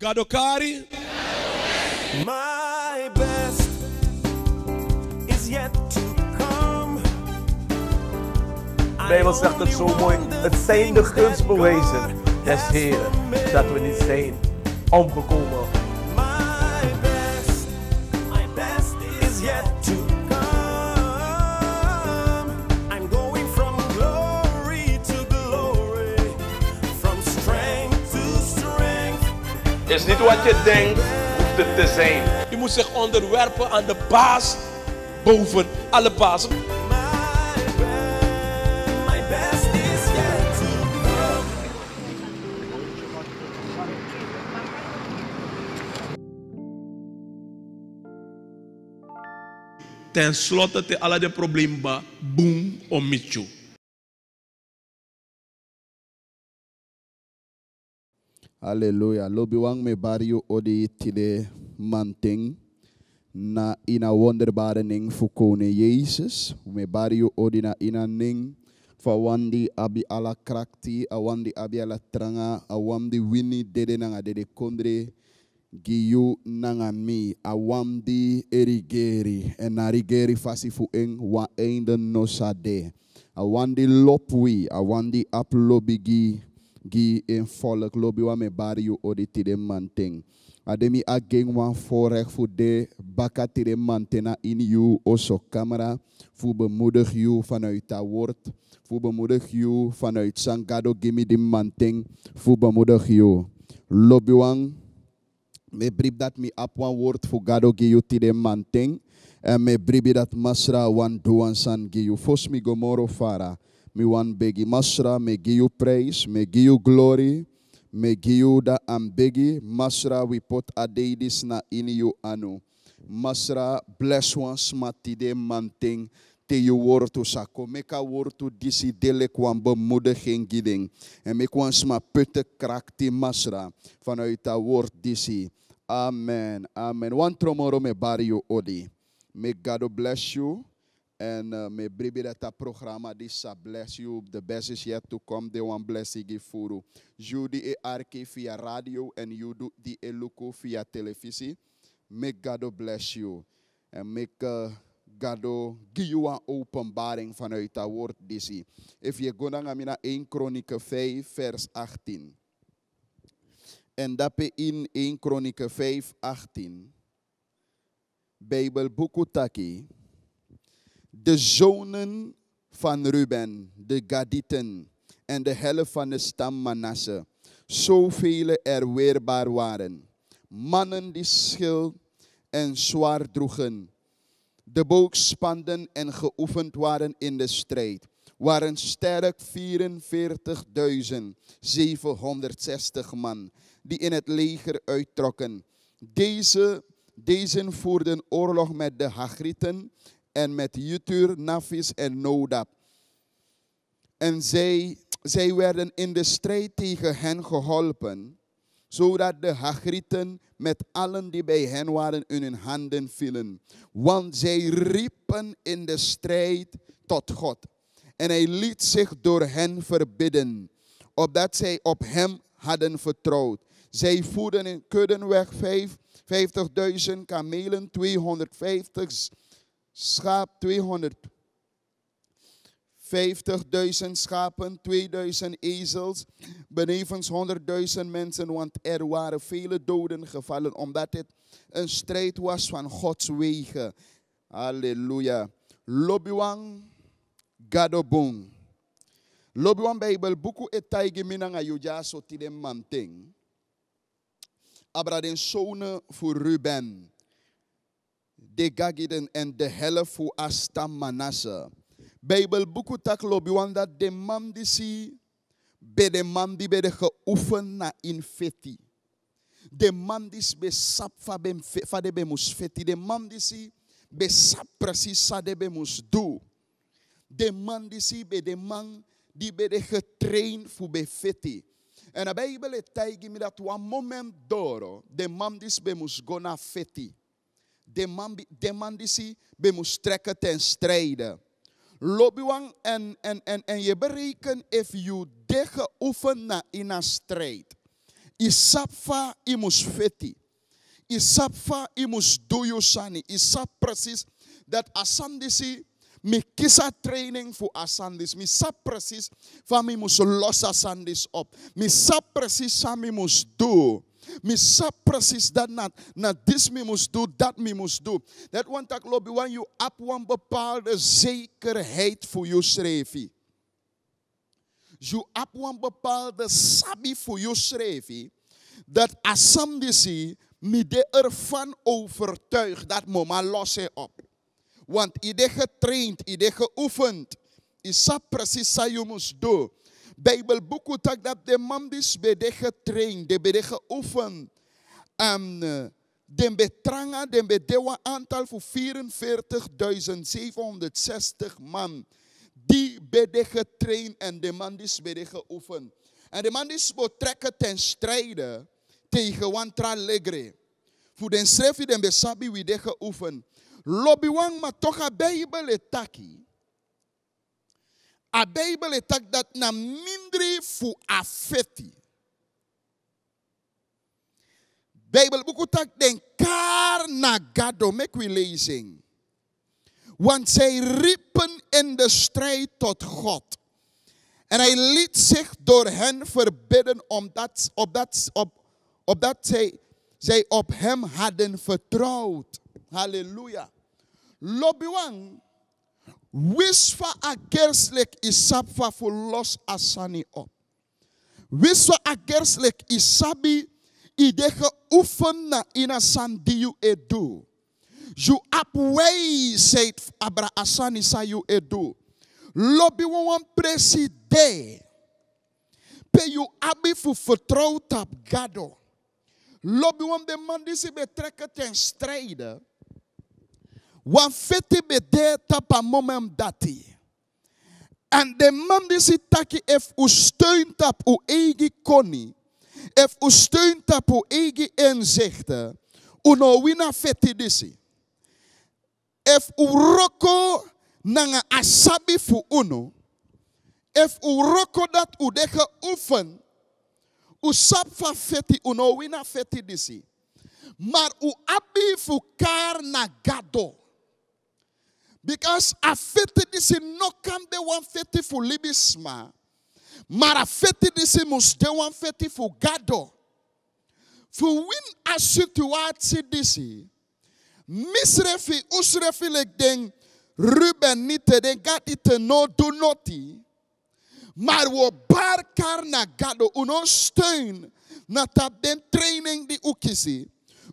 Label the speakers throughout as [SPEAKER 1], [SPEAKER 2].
[SPEAKER 1] Gadokari.
[SPEAKER 2] My best is yet to come.
[SPEAKER 3] Bijbel zegt het zo mooi. Het zijn de gunstbewijzen des Heren dat we niet zijn omgekomen.
[SPEAKER 2] Is
[SPEAKER 3] niet wat je denkt, hoeft het te zijn.
[SPEAKER 1] Je moet zich onderwerpen aan de baas boven alle bazen. Ten slotte te de problemen ba boom om
[SPEAKER 4] Aleluia. Lobiwang me barrio odi tide manting. Na ina wonderbar ning fukone Jesus, Me barrio odi na ina ning. Fawandi abi ala krakti, awandi abi ala tranga, awandi wini dede nanga dede kondre. Giyu nanga mi, awandi erigeri, en arigeri fasifu eng wa einden nosade. Awandi lopwi, awandi aplobigi gi in volk lobi wa me bari yu odi tide manting. Ademi ageng wan voorrecht voor de baka tide mantena in you oso camera. Voor bemoedig you vanuit dat woord. Voor bemoedig you vanuit Sangado gimme di manting. Voor bemoedig you. Lobi wan me brib dat mi ap wan woord voor gado gi you tide manting. En me bribi dat masra wan duan san gi you. Fos mi gomoro fara. Me wan begi masra, me give you praise, me give you glory, me give you da ambegi. Masra, we put a deidis na in you anu. Masra, bless one smatide manting te je to sako. Meka woord to disi dele kwam bemoediging giding. En me kwam sma putte krakti masra vanuit dat woord disi. Amen, amen. One tomorrow me bari you odi. May God bless you. En uh, me bribi dat dat programma this bless you. The best is yet to come. They want blessing furu. Judy e arke via radio en you do die eluko via televisie. Make God bless you. En make uh, God give you een openbaring vanuit dat woord disi. If je go naar mina 1 Kronieken 5 vers 18. En dat in 1 Kronieken 5 18. Bijbel Bukutaki de zonen van Ruben, de Gadieten en de helft van de stam Manasse, zoveel er weerbaar waren. Mannen die schild en zwaar droegen, de boog spanden en geoefend waren in de strijd, waren sterk 44.760 man die in het leger uittrokken. Deze, deze voerden oorlog met de Hagrieten en met Jutur, Nafis en Nodab. En zij, zij werden in de strijd tegen hen geholpen, zodat de Hagrieten met allen die bij hen waren in hun handen vielen. Want zij riepen in de strijd tot God. En hij liet zich door hen verbidden, opdat zij op hem hadden vertrouwd. Zij voerden in kudden weg vijf- 50.000 kamelen, 250 schaap 250.000 schapen, 2000 ezels, benevens 100.000 mensen, want er waren vele doden gevallen, omdat het een strijd was van Gods wegen. Halleluja. Lobiwang Gadobong. Lobiwang Bijbel, buku etaigi minanga yuja so manting. Abra den voor Ruben de Gagiden en de helft voor Astam Manasse. Bijbel boeken tak lobi wanda de man die si be de man die be de geoefend na in feti. De man die si be sap fa be fa de be mus feti. De man die si be sap precies sa de be mus do. De man die si be de man die be de getraind voor feti. En de Bijbel taigi mi dat moment doro, de man die si be mus go na feti de man, de man die si be moest trekken ten strijde. Lobbywang en, en, en, en je bereken if you de geoefend na in een strijd. Isapfa imus feti. Isapfa imus doyo sani. Isap precies dat asandisi mi kisa training voor asandis. Mi sap precies van mi mus los asandis op. Mi sap precies van mi mus do. Sap precies dat na, na dis mi mus do, dat mi mus do. Dat want ik lobby wan je op een bepaalde zekerheid voor je schreefie. Je op een bepaalde sabi voor je schreefie. Dat asandisi mi de ervan overtuigd dat mama los op. Want ieder getraind, ieder geoefend. Is precies wat je moest doen. Bijbelboek tak dat de man is bij de getraind, de bij de geoefend. En uh, de betranga, de bedewa aantal voor 44.760 man. Die bij de getraind en de man is bij de geoefend. En de man is betrekken ten strijde tegen Wantra Legre. Voor den schrijf je den besabi wie de geoefend. Lobby wang maar toch Bijbel etaki. A Bijbel etak dat na mindri fu afeti. Bijbel boek tak den kar na gado, make we lezing. Want zij riepen in de strijd tot God. En hij liet zich door hen verbidden omdat, opdat, op, opdat zij, zij op hem hadden vertrouwd. Halleluja. Lobiwang. Wisfa agerslik isapfa voor los asani op. Wisfa agerslik isabi ide geoefen na ina sandiu edu. Ju apwei seit abra asani sayu edu. Lobby wan preside. Pe you abi fu vertrouwd op gado. Lobby wan de man ten strijde. Bede tapa moment dati. En de man die taki if u steunt op uw eigen koni. If u steunt op uw eigen inzichten. Uno wina feti disi. If u roko nanga asabi fu uno. If u roko dat u de geoefen. U sap van feti uno wina feti disi. Maar u abi fu kar na gado. Because afetidisimu kamdewan faithful libisma. Mara fetidisimus dewan faithful gado. Fu win asituati disi. Misrefi usrefi legden ruben nite den gatite no do noti. Maar we bar na gado uno steun na tap den training di ukisi.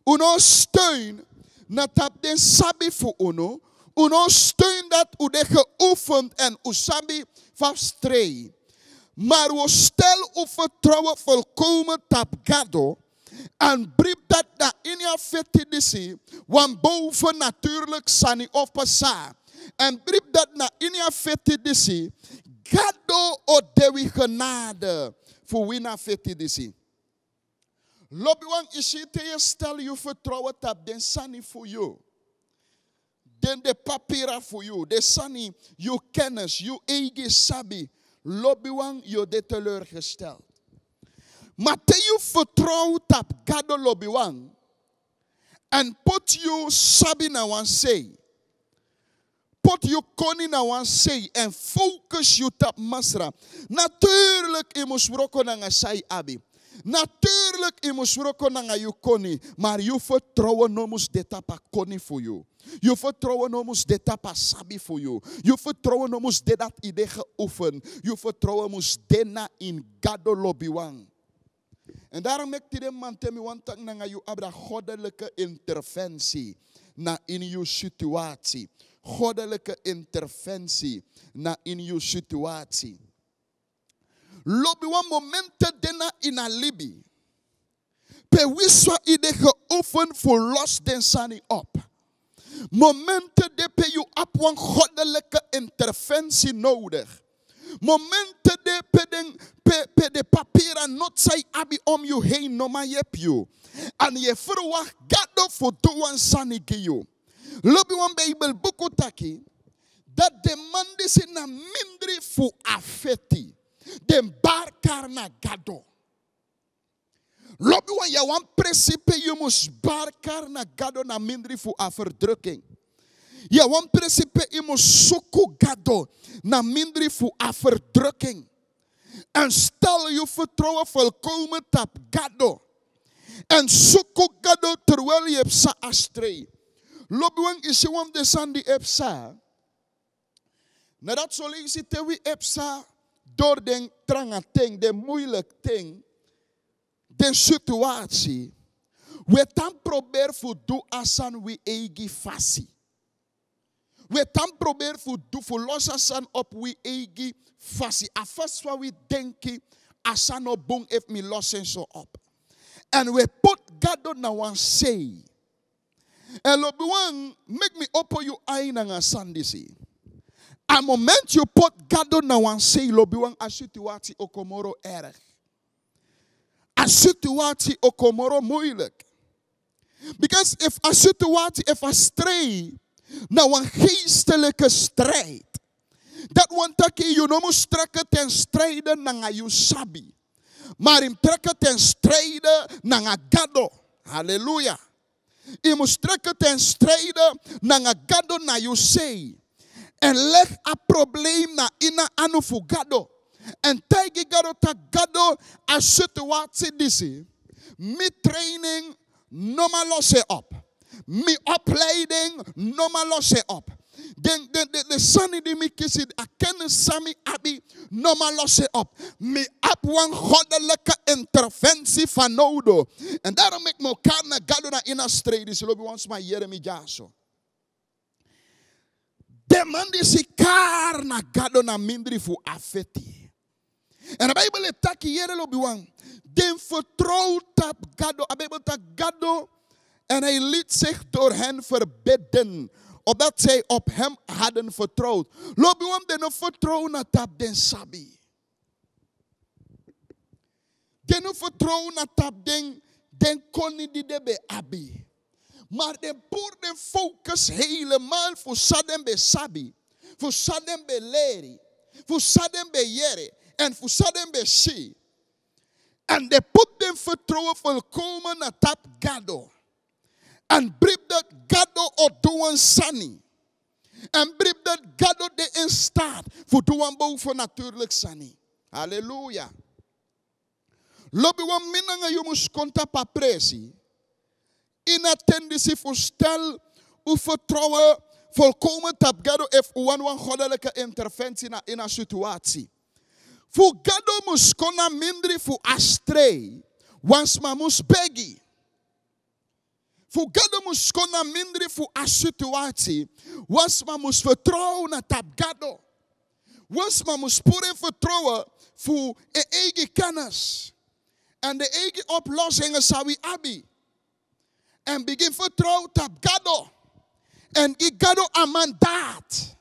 [SPEAKER 4] Uno steun na tap den sabi fu uno. Uno steun dat u de geoefend en u sabi vaststrei. Maar we stel u vertrouwen volkomen tap gado. En brief dat na in je fetidisi, want boven natuurlijk sani of pasa. En brief dat na in je fetidisi, gado o dewi genade voor wina fetidisi. Lobby wan ishite je stel je vertrouwen tap den sani voor jou. Then the papira for you, the Sani, you kennis, you eigen sabi. Lobbywang, je de teleurgesteld. Maar te je tap op God lobbywang. and put you sabi na one say. Put you koni na one say. and focus you tap masra. Natuurlijk, je moet rokken naar een abi. Natuurlijk je moest roko na nga you koni. Maar you vertrouwen no moest de tapa koni voor you. Je vertrouwen no moest de tapa sabi voor you. Je vertrouwen no moest de dat idee geoefen. Je vertrouwen moest de na in gado lobby wan. En daarom hij de man temi want na je abra goddelijke interventie na in je situatie. Goddelijke interventie na in je situatie. Lobby wan momenten dena in a libi. Pe wiswa ide geoefen voor los den sani op. Momenten de pe je op wan goddelijke interventie nodig. Momenten de pe, den, pe, pe de papieren not zij abi om je heen no maar jep je. En je verwacht gado voor doen sani wan bijbel boek taki. Dat de man die na mindri fu afeti. Dem bar karna Gadó. Loop want ya aan principe you must bar na gado na mindrifu a verdrukking. Ya aan principe jy moes soku gado na mindrifu a verdrukking. En stel you vertroue volkome tap gado. En soku gado terwyl jy psa astrei. Loop want is jy de desandi epsa. Nadat sou jy sê te wi epsa door den trange ting, den moeilijk ting, den situatie, we tam probeer fudu asan we eigi fasi. We tam probeer fudu fulos asan op we eigi fasi. Afas wa we denki asan op bung if mi losen so op. And we put God na wan say. Elobi wan make me open you eye nanga sandisi. A moment you put God na one say lo buwan a situatie okomoro erg. A situatie okomoro moeilijk. Because if a situatie, if a stray, nou een geestelijke strijd. Dat want dat je no moet trekken ten strijde naar je sabi. Maar in trekken ten strijde naar gado. Halleluja. Je moet trekken ten strijde naar gado naar je sei. En leg een probleem na ina anu fu gado. En tijgi gado gado a situatie disi. Mi training noma losse op. Mi opleiding noma losse op. De, de, de, de die mi kisi, a kennis sami abi noma losse op. Mi ap wan goddelijke interventie van nodo. En daarom ik mo kan na gado na ina streden. Ze lopen ons maar Jeremy Jaso. De man si kar na mindri fu afeti. En de Bijbel heeft tak hier lo biwang. Den vertrouwt op gado. De Bijbel tak gado. En hij liet zich door hen verbidden. Opdat zij op hem hadden vertrouwd. Lo biwang den na tap den sabi. Den vertrouwen na tap den den koning die de abi. Maar de boer den focus helemaal voor sadem be sabi. Voor sadem be leri. Voor sadem be yere. En voor sadem be shi. En de put den vertrouwen volkomen na tap gado. En brief dat gado o doen sani. En brief dat gado de in staat voor doen boven natuurlijk sani. Halleluja. Lobi wan minanga jumus konta pa presi. In attenditie voorstel uw vertrouwen volkomen tap gado if wan wan goddelijke interventie na in een situatie. Voor gado mus kona mindri voor astray. Wans ma mus begi. Voor gado mus kona mindri voor a situatie. Wans ma mus vertrouwen na tap gado. Wans ma mus pure vertrouwen voor e eigen kennis. En de eigen oplossingen zou we abi. En begin vertrouwen op gado. En gi gado een mandaat.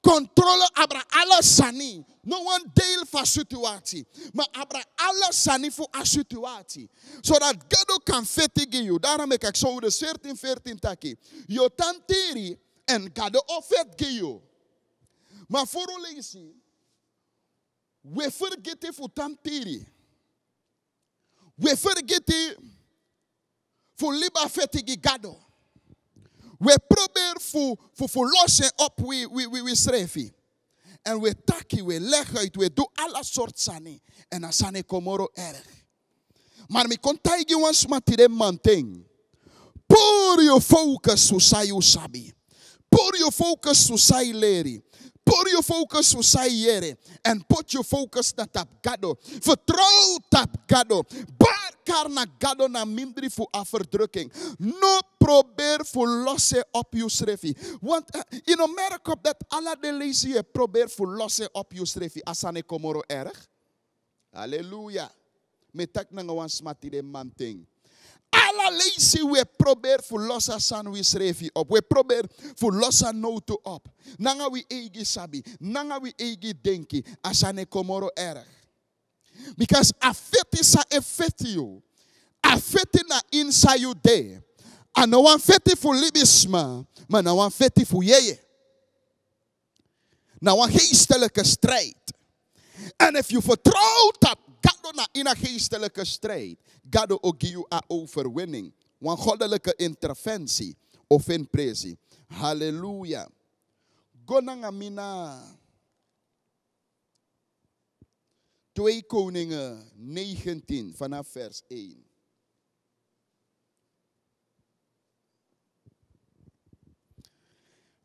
[SPEAKER 4] Controle abra alles sani. No one deel van situatie. Maar abra alles sani voor een situatie. Zodat gado kan vettigen you. Daarom ik zo de 14, 14 taki. Yo tanteri en gado offet you. Maar voor u lezen. We vergeten voor tanteri. Vergeten voor liba vettige gado. We proberen voor, voor, voor lossen op we, we, we, we schrijven. En we takken, we leggen uit, we doen alle soort sani. En dan sani komoro erg. Maar mi kontaigi wans matire manteng. Put your focus so sai you sabi. Put your focus so sai leri. Put your focus so sai yere. And put your focus na tap gado. Vertrouw tap gado. Barkar na gado na mindri voor a verdrukking. No probeer voor losse op je schreefie. Want uh, in Amerika dat alle de lezen probeer voor losse op je schreefie. Asane komoro erg. Halleluja. Metak na ngawan smati de manting. Alla lezen we probeer voor losse san we schreefie op. We probeer voor losse noten op. Nanga we egi sabi. Nanga we egi denki. Asane komoro erg. Because afeti sa efeti you. Afeti na inside you. En nou een feti voor libisme, maar nou een feti voor jeje. Nou een geestelijke strijd. En if you vertrouwt op gado na in een geestelijke strijd. Gado ook you a overwinning. Want goddelijke interventie. Of in presi. Halleluja. Gonanga mina. 2 Koningen 19 vanaf vers 1.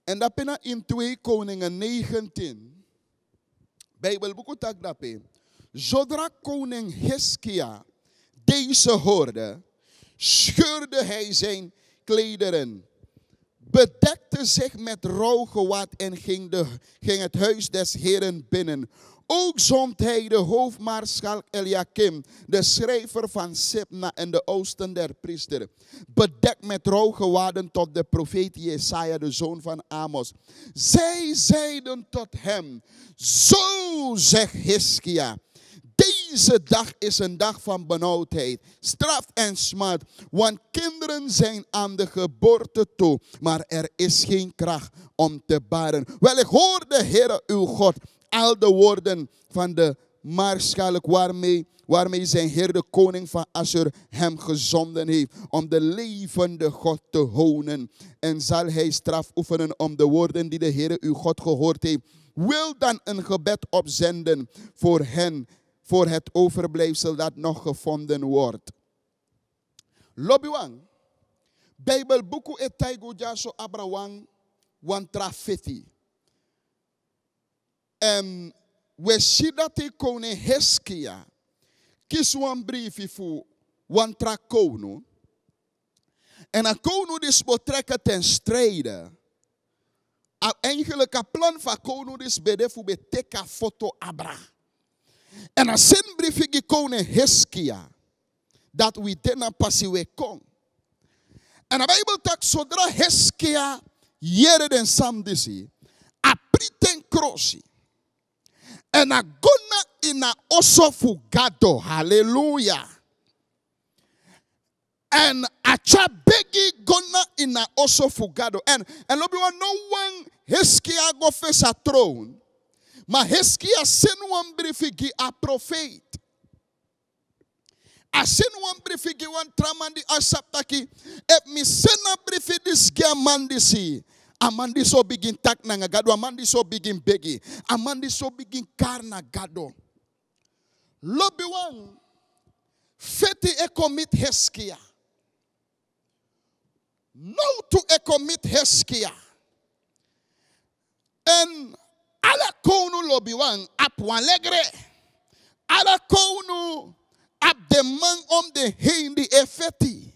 [SPEAKER 4] En dat in 2 Koningen 19. Bijbelboek tak dape. Zodra koning Hiskia deze hoorde, scheurde hij zijn klederen, bedekte zich met rouwgewaad en ging, de, ging het huis des Heren binnen. Ook zond hij de hoofdmaarschalk Eliakim, de schrijver van Sipna en de oosten der priester, bedekt met rouwgewaden tot de profeet Jesaja, de zoon van Amos. Zij zeiden tot hem, zo zegt Hiskia, deze dag is een dag van benauwdheid, straf en smart, want kinderen zijn aan de geboorte toe, maar er is geen kracht om te baren. Wel, ik hoor de Heer uw God al de woorden van de maarschalk waarmee, waarmee zijn Heer de koning van Assur hem gezonden heeft om de levende God te honen. En zal hij straf oefenen om de woorden die de Heer uw God gehoord heeft. Wil dan een gebed opzenden voor hen voor het overblijfsel dat nog gevonden wordt. Lobiwang, Bijbelboeku etaigo jaso abrawang wan trafiti. En we zien dat koning Heskia kies een briefje voor wan tra kono. En een kono dus betrekken ten strijde. Eigenlijk een plan van kono dus bede voor foto abra. Een zinbriefje die koning Heskia. Dat we denna passie we kon. En de Bijbel tak zodra Heskia jere den samdisi. A priten krosi. En a gona ina oso fugado. Hallelujah. En acha begi gona ina oso fugado. En en lobi wa no one Heskia go face a throne. Maar Heskia sendo um brifigi a profeita. Asin wan brifigi wan tramandi asaptaki. E me sena brifidis a amandisi. Amandis o begin tak na gado. Amandis o begin begi. Amandis so begin kar na gado. Lobi wan. Feti e commit Heskia. No to e commit Heskia. And ala ko unu lobiwan apụ alegre ala ko unu abdeman omde hindi efeti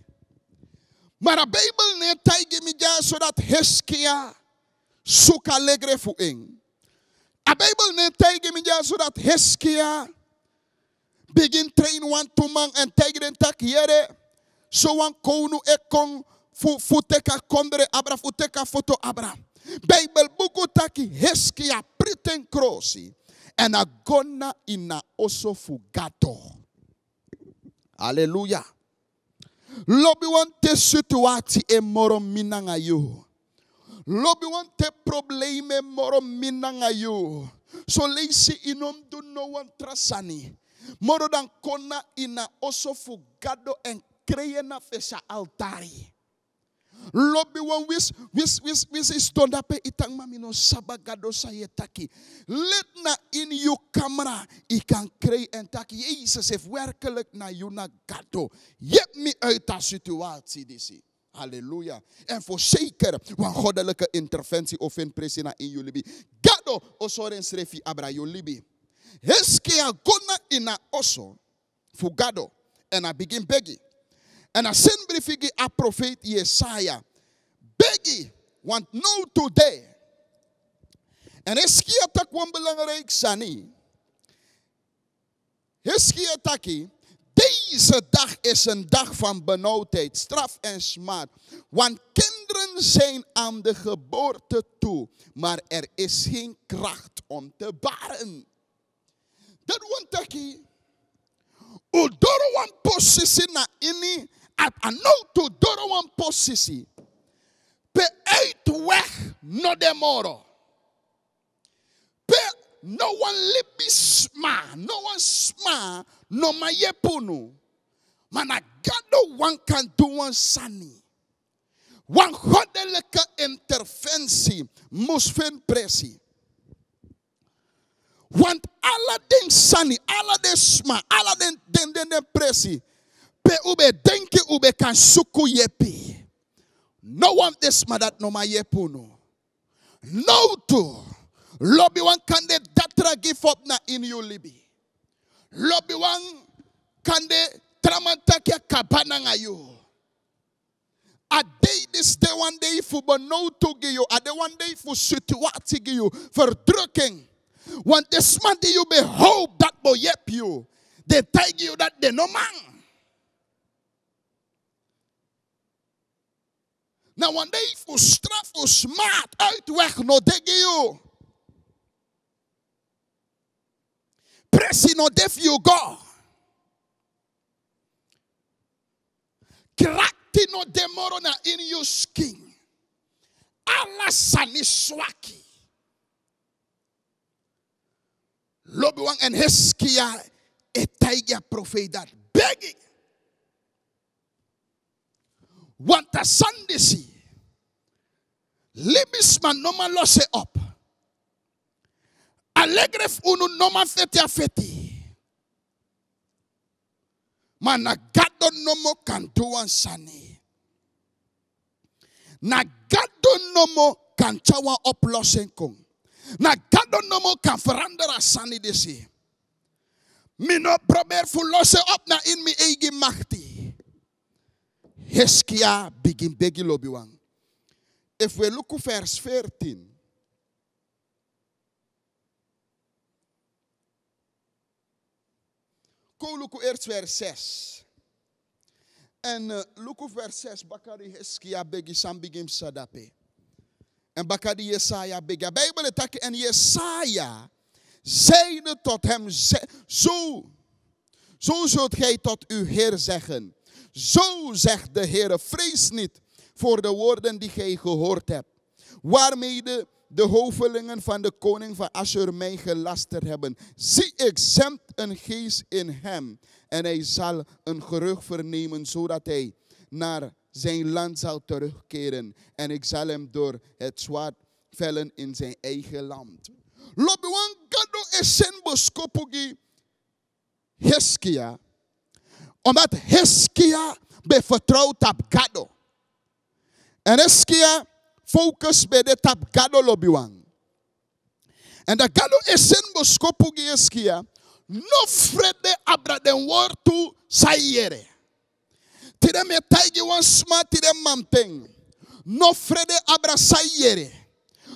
[SPEAKER 4] maar ne Bijbel neemt hij so dat Heskia zoek alegre voor een. ne Bijbel neemt hij so dat Heskia begin train one to man en tegen tak jere zo wan konu ekong fu futeka kondre abra futeka foto abra. Bijbel buku taki Heskia priten krosi. En agona ina oso fugato. Halleluja. Lobi wan te situatie e moro minanga yo. Lobi wan te probleme moro minanga yo. So leisi inom do no wan trasani. Moro dan kona ina oso fugado en kreye na fesa altari. Lobi wan wis wis wis wis is tonda pe itang mamino sabagado sayetaki. Let na in uw camera. Ik kan krijgen en tak. Jezus heeft werkelijk naar jou naar gado. Hebt me uit dat situatie. Disi. Halleluja. En voorzeker, want goddelijke interventie of in presina in jullie. Gado osoren srefi abra jullie. Heskia gona ina oso. Fu gado. En I begin begging. En a sin briefigi a profeet Jesaja. Begi, want no today. En Heskia tak wan belangrijk sani. Heskia taki. Deze dag is een dag van benauwdheid, straf en smaad. Want kinderen zijn aan de geboorte toe, maar er is geen kracht om te baren. Dat want taki. Udoro wan posisi na ini wan posisi. Pe uitweg no demoro. Pe no one libi sma, no one sma, no ma yepunu. Maar agado one can do one sani. Wan goddelijke interventie moest vinden pressie. Want alle den sani, alle den sma, alle den den, den pressie. Pe ube denke ube kan suku yepi. No one this madat no ma yepuno. No to. Lobby wan kan de datra give up na in you libi. Lobby wan kan de tramantake kabana nga you. A day this day one day voor benood give you. A day one day voor situatie give you. Verdrukking. Want this man you be hope that bo yep you. They tell you that they no man. Nou, one day voor straf voor smaad uitweg no degi you. Pressie no you go. Krakti no demoro na in your skin. Alla sani swaki. Lobiwang en Heskia etaiga profeet dat begging. wantasande si libisma noma lose up. alegref unu noma fete a fete. Mana gado nomo kantu wansani na gado nomo kanchawa oplossen kong. na gado nomo kan verandera sani desi. Mino probeer fu losse up na in mi eigen machti Heskia begin begi lobiwang. If we look at verse 14. Kom look eerst vers 6. En uh, vers 6. Bakari Heskia begi sam begin sadape. En bakari Jesaja begi. Bijbel het en Jesaja zeide tot hem, zo, zo zult gij tot uw Heer zeggen. Zo zegt de Heer, vrees niet voor de woorden die gij gehoord hebt. Waarmee de, hovelingen van de koning van Assur mij gelasterd hebben. Zie, ik zend een geest in hem. En hij zal een gerucht vernemen, zodat hij naar zijn land zal terugkeren. En ik zal hem door het zwaard vellen in zijn eigen land. Heskia. Omdat Heskia be vertrouwd op Gado. En Heskia focus bij de tap Gado lobiwang. En dat Gado esen boskopugi Heskia. No frede abra den woord tu sayere. Tire me taigi wan sma tire mamteng. No frede abra sayere.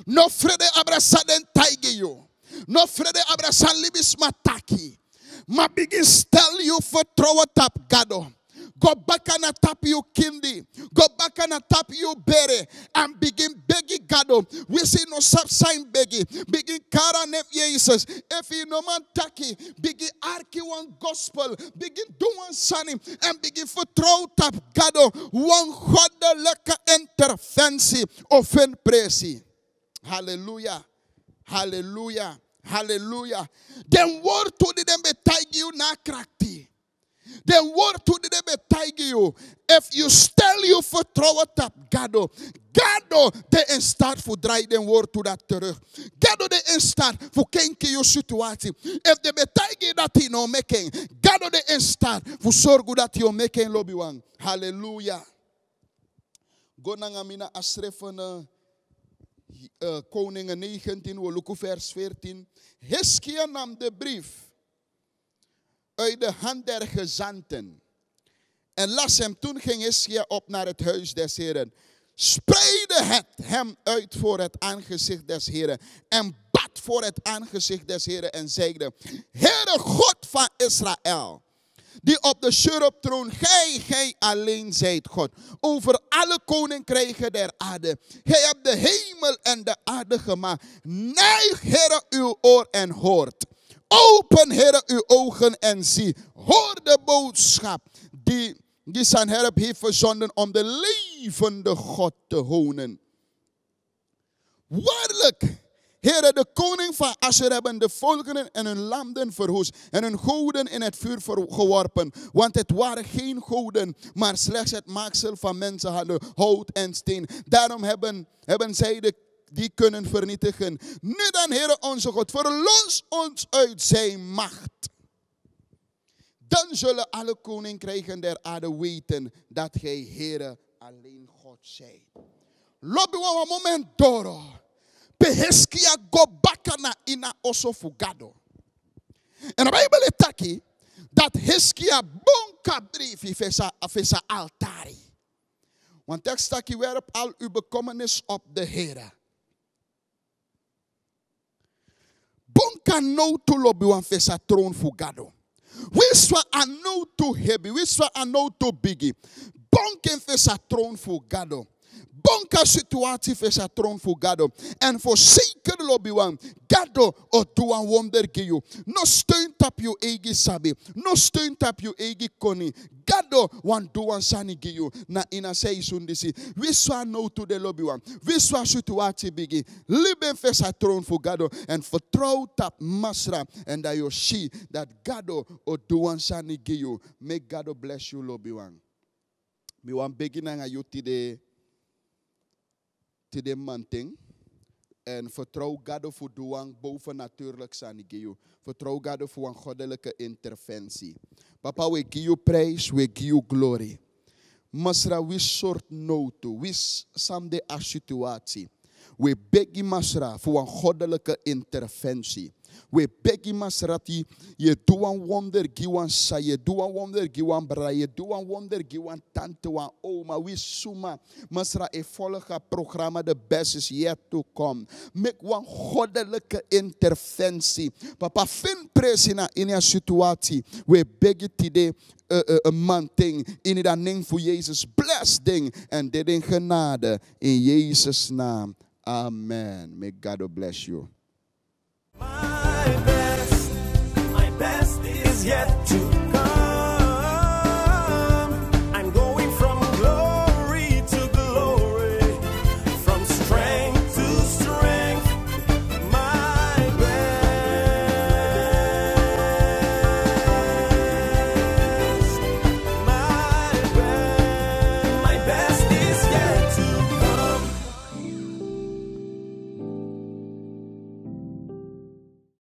[SPEAKER 4] No frede abra saden taigi yo. No frede abra san libis mataki. Ma begin stel you vertrouwen tap gado. Go back and tap you kindi. Go back and tap you bere. And begin begging gado. We see no sub sign begging. Begin kara nef Jesus. If you no man taki. Begin arki one gospel. Begin do one sunny. And begin vertrouwen tap gado. One goddelijke interventie. Of een presie. Hallelujah. Hallelujah. Hallelujah. Den to die den betuig you na krakti. Den to die den betuig you. If you stel you vertrouwen op Gado. Gado de in staat voor draai den woord to dat terug. Gado de in staat voor kenken je situatie. If de betuig you dat hij no making. Gado de in staat voor zorgen dat je making lobby wang. Hallelujah. Go na mina asrefene uh, Koningen 19, we loeken vers 14. Hiskia nam de brief uit de hand der gezanten en las hem. Toen ging Hiskia op naar het huis des Heren. Spreidde het hem uit voor het aangezicht des Heren en bad voor het aangezicht des Heren en zeide: Heere God van Israël die op de Shurop-troon, gij, gij alleen zijt God, over alle koninkrijken der aarde. Gij hebt de hemel en de aarde gemaakt. Neig, Heere, uw oor en hoort. Open, Heere, uw ogen en zie. Hoor de boodschap die, die zijn herb heeft verzonden om de levende God te honen. Waarlijk Heere, de koning van Assur hebben de volkeren en hun landen verwoest en hun goden in het vuur geworpen. Want het waren geen goden, maar slechts het maaksel van mensenhanden, hout en steen. Daarom hebben, hebben zij de, die kunnen vernietigen. Nu dan, Heere onze God, verlos ons uit zijn macht. Dan zullen alle koninkrijken der aarde weten dat gij, Heere, alleen God zijt. Wa wa moment doro. Beheskia na ina also fugado. And a Bible taki that Heskia bonka brief ifesa afesa altari. One text taki je werp al uw op de Heer. Bonka no to lobby one fesa throne fugado. Wiswa ano to hebi, wiswa ano to bigi. Bonken fesa throne fugado. Bonka situatie fesa troon fugado. En voor zeker lobby. Gado o doa wonder giyu. No steun tap you egi sabi. No steun tap you egi koni. Gado wan doan sani giyu. Na ina sei sundisi. Wiswa no to de lobby wan. Wiswa situatie bigi. Liben fesa troon fugado. En vertrouw tap masra. En dat you see that Gado o doan sani giyu. May Gado bless you lobby wan. Mi wan begin aan you today te de manting. En vertrouw God voor doang bovennatuurlijk zijn you. Vertrouw God voor een goddelijke interventie. Papa, we you praise, we give you glory. Masra, we soort noto, we samde a situatie. We beg Masra voor een goddelijke interventie. We beg Masrati, je doet een wonder, giwan sa, je doet een wonder, giwan bra, je doet een wonder, giwan tante, wan oma. We suma, Masra, e volga programma, the best is yet to come. Make een goddelijke interventie. Papa, vind presina in een situatie. We beg you today, uh, uh, een man ding, in de naam van Jezus, bless ding, en dit in genade, in Jezus' naam. Amen. May God bless you.
[SPEAKER 2] my best, my best is yet to